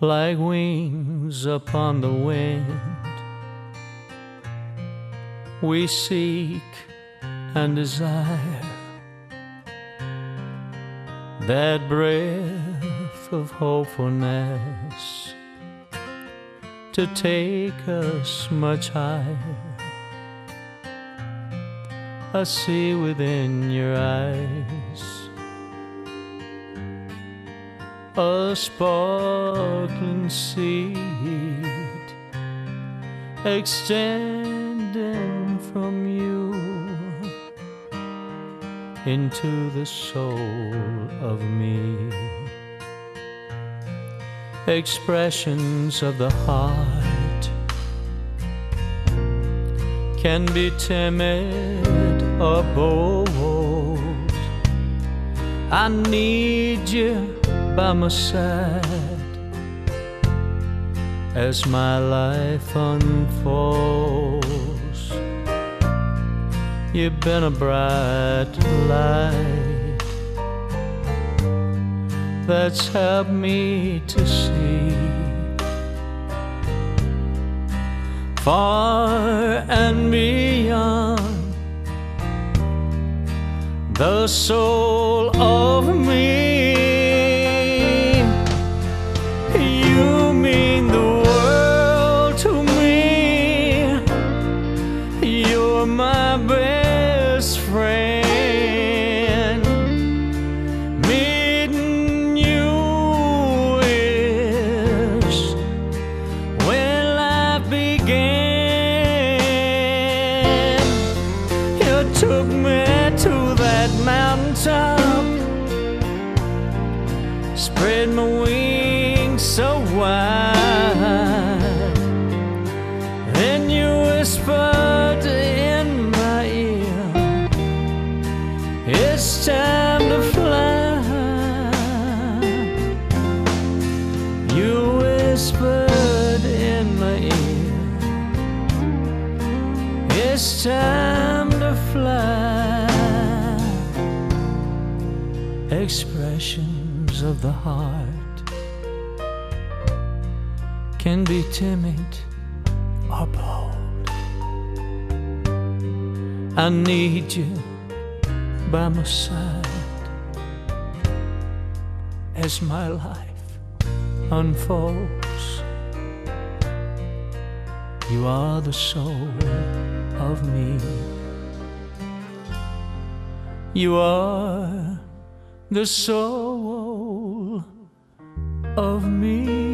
like wings upon the wind. We seek and desire that breath of hopefulness to take us much higher. I see within your eyes a sparkling seed extending from you into the soul of me. Expressions of the heart can be timid or bold. I need you by my side as my life unfolds. You've been a bright light that's helped me to see far and beyond the soul spread my wings so wide. Then you whispered in my ear, It's time to fly. You whispered in my ear, It's time to fly. Of the heart can be timid or bold. I need you by my side as my life unfolds. You are the soul of me. You are the soul of me.